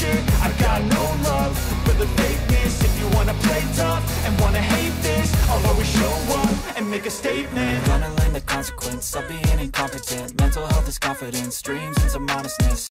shit. I got no love for the fakeness. If you wanna play tough and wanna hate this I'll always show up and make a statement. Gonna learn the consequence of being incompetent. Mental health is confidence, dreams and some honestness